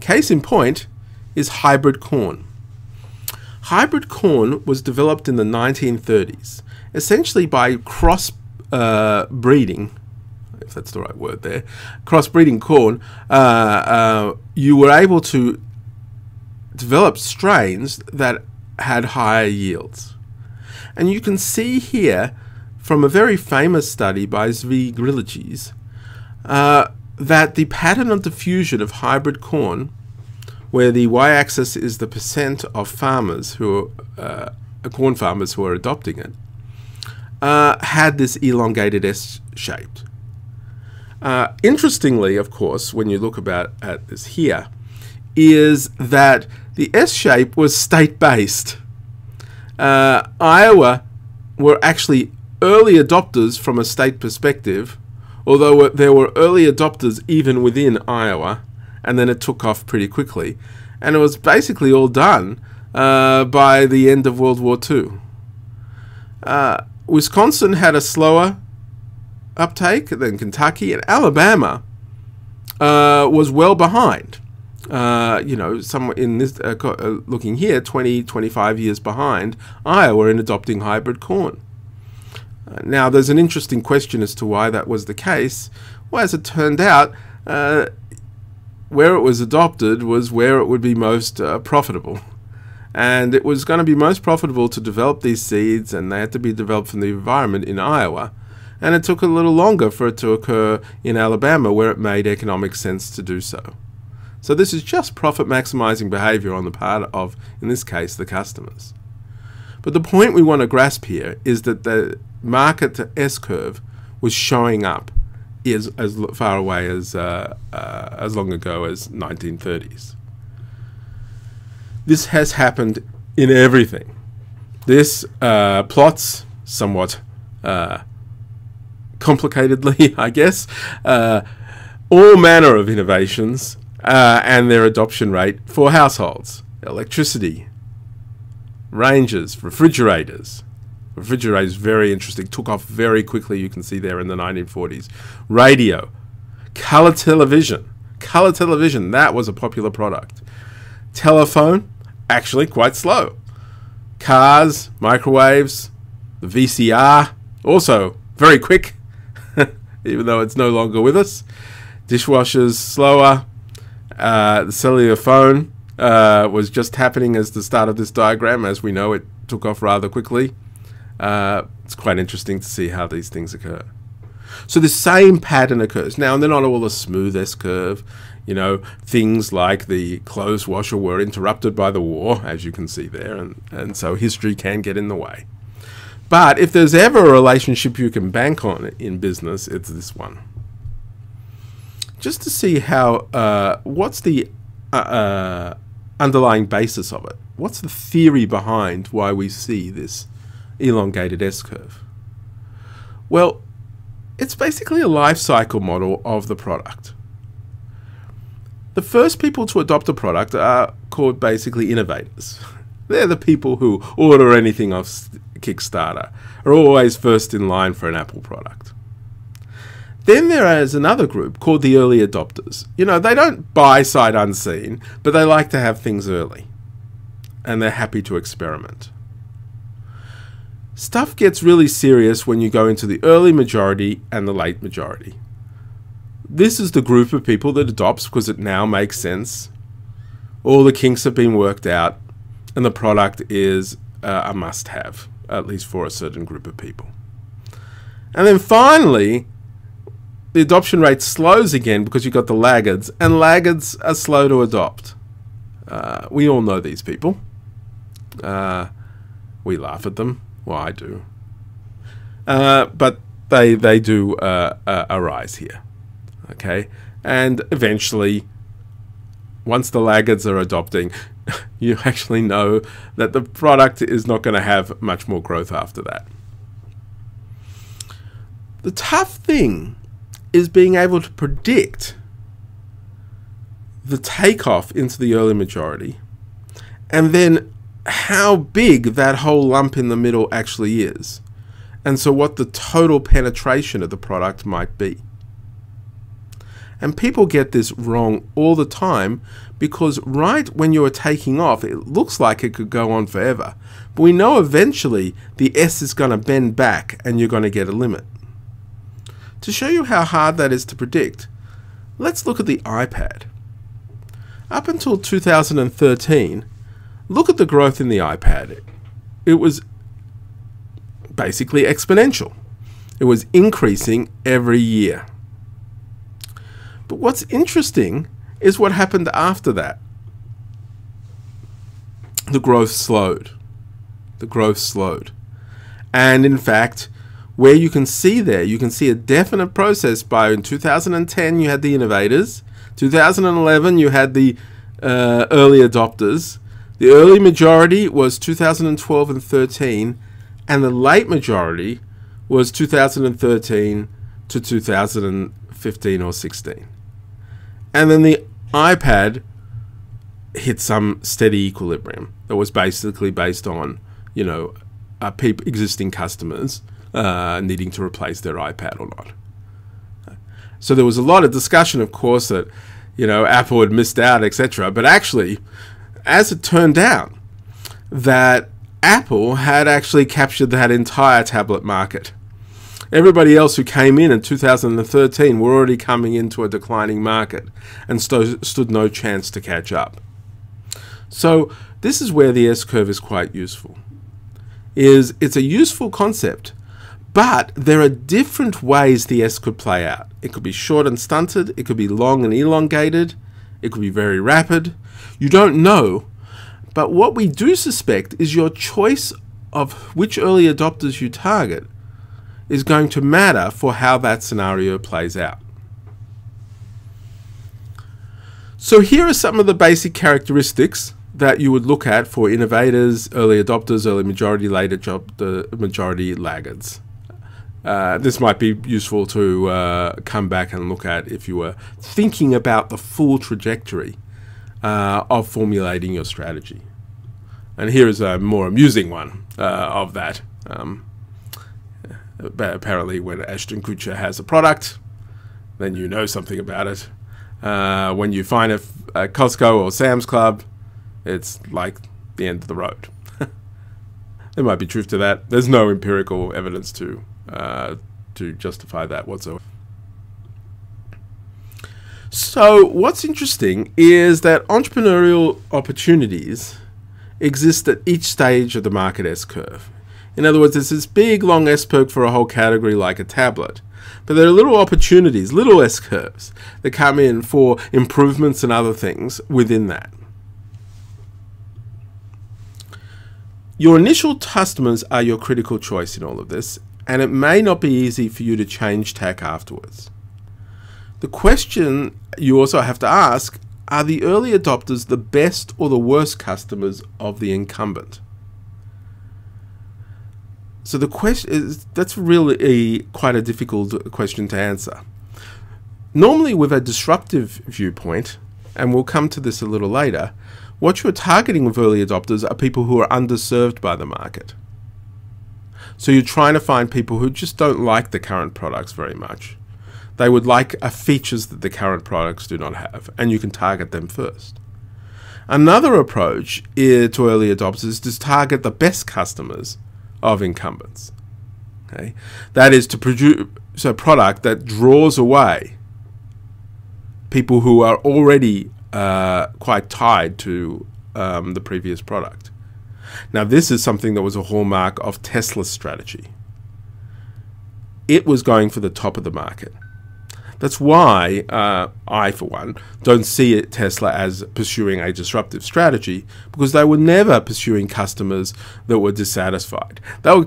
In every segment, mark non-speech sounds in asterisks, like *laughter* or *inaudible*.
Case in point is hybrid corn. Hybrid corn was developed in the 1930s, essentially by cross uh, breeding, if that's the right word there, crossbreeding corn. Uh, uh, you were able to develop strains that had higher yields. And you can see here from a very famous study by Zvi Griliches uh, that the pattern of diffusion of hybrid corn, where the y-axis is the percent of farmers who are uh, corn farmers who are adopting it, uh, had this elongated S shaped. Uh, interestingly, of course, when you look about at this here, is that the S shape was state based. Uh, Iowa were actually early adopters from a state perspective, although there were early adopters even within Iowa, and then it took off pretty quickly. And it was basically all done uh, by the end of World War II. Uh, Wisconsin had a slower uptake than Kentucky, and Alabama uh, was well behind. Uh, you know, somewhere in this, uh, uh, looking here, 20, 25 years behind Iowa in adopting hybrid corn. Now, there's an interesting question as to why that was the case. Well, as it turned out, uh, where it was adopted was where it would be most uh, profitable. And it was going to be most profitable to develop these seeds, and they had to be developed from the environment in Iowa. And it took a little longer for it to occur in Alabama, where it made economic sense to do so. So, this is just profit maximizing behavior on the part of, in this case, the customers. But the point we want to grasp here is that the market to S curve was showing up is as far away as uh, uh, as long ago as 1930s. This has happened in everything. This uh, plots somewhat uh, complicatedly, *laughs* I guess, uh, all manner of innovations uh, and their adoption rate for households, electricity, ranges, refrigerators, Refrigerators very interesting. Took off very quickly. You can see there in the 1940s. Radio, color television, color television. That was a popular product. Telephone, actually quite slow. Cars, microwaves, the VCR, also very quick, *laughs* even though it's no longer with us. Dishwashers slower. Uh, the cellular phone uh, was just happening as the start of this diagram. As we know, it took off rather quickly. Uh, it's quite interesting to see how these things occur. So the same pattern occurs. Now, and they're not all the smooth S curve. You know, things like the clothes washer were interrupted by the war, as you can see there, and, and so history can get in the way. But if there's ever a relationship you can bank on in business, it's this one. Just to see how, uh, what's the uh, uh, underlying basis of it? What's the theory behind why we see this elongated S-curve? Well, it's basically a life cycle model of the product. The first people to adopt a product are called basically innovators. *laughs* They're the people who order anything off Kickstarter, are always first in line for an Apple product. Then there is another group called the early adopters. You know, they don't buy sight unseen, but they like to have things early. And they're happy to experiment. Stuff gets really serious when you go into the early majority and the late majority. This is the group of people that adopts because it now makes sense. All the kinks have been worked out, and the product is uh, a must have, at least for a certain group of people. And then finally, the adoption rate slows again because you've got the laggards, and laggards are slow to adopt. Uh, we all know these people. Uh, we laugh at them. Well, I do. Uh, but they they do uh, uh, arise here, okay. And eventually, once the laggards are adopting, *laughs* you actually know that the product is not going to have much more growth after that. The tough thing is being able to predict the takeoff into the early majority and then how big that whole lump in the middle actually is, and so what the total penetration of the product might be. And people get this wrong all the time because right when you're taking off, it looks like it could go on forever. But we know eventually the S is going to bend back and you're going to get a limit. To show you how hard that is to predict, let's look at the iPad. Up until 2013, look at the growth in the iPad. It was basically exponential. It was increasing every year. But what's interesting is what happened after that. The growth slowed. The growth slowed. And in fact, where you can see there, you can see a definite process by in 2010 you had the innovators, 2011 you had the uh, early adopters, the early majority was 2012 and 13, and the late majority was 2013 to 2015 or 16. And then the iPad hit some steady equilibrium that was basically based on, you know, uh, existing customers uh, needing to replace their iPad or not. So there was a lot of discussion, of course, that you know Apple had missed out, etc. But actually, as it turned out, that Apple had actually captured that entire tablet market. Everybody else who came in in 2013 were already coming into a declining market and sto- stood no chance to catch up. So this is where the S curve is quite useful. Is it's a useful concept, but there are different ways the S could play out. It could be short and stunted, it could be long and elongated, it could be very rapid. You don't know, but what we do suspect is your choice of which early adopters you target is going to matter for how that scenario plays out. So here are some of the basic characteristics that you would look at for innovators, early adopters, early majority, late the majority laggards. Uh, this might be useful to uh, come back and look at if you were thinking about the full trajectory uh, of formulating your strategy. And here is a more amusing one uh, of that. Um, apparently, when Ashton Kutcher has a product, then you know something about it. Uh, when you find a, a, Costco or Sam's Club, it's like the end of the road. *laughs* there might be truth to that. There's no empirical evidence to uh, to justify that whatsoever. So, what's interesting is that entrepreneurial opportunities exist at each stage of the market S curve. In other words, there's this big long S curve for a whole category like a tablet. But there are little opportunities, little S curves that come in for improvements and other things within that. Your initial customers are your critical choice in all of this, and it may not be easy for you to change tack afterwards. The question you also have to ask are the early adopters the best or the worst customers of the incumbent? So the question is that's really quite a difficult question to answer. Normally, with a disruptive viewpoint, and we'll come to this a little later, what you're targeting with early adopters are people who are underserved by the market. So you're trying to find people who just don't like the current products very much. They would like features that the current products do not have, and you can target them first. Another approach to early adopters is to target the best customers of incumbents. Okay? That is to produce a product that draws away people who are already uh, quite tied to um, the previous product. Now, this is something that was a hallmark of Tesla's strategy. It was going for the top of the market. That's why uh, I, for one, don't see it, Tesla as pursuing a disruptive strategy because they were never pursuing customers that were dissatisfied. They were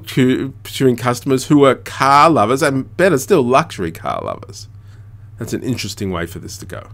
pursuing customers who were car lovers and, better still, luxury car lovers. That's an interesting way for this to go.